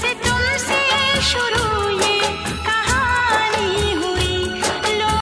से तुमसे शुरू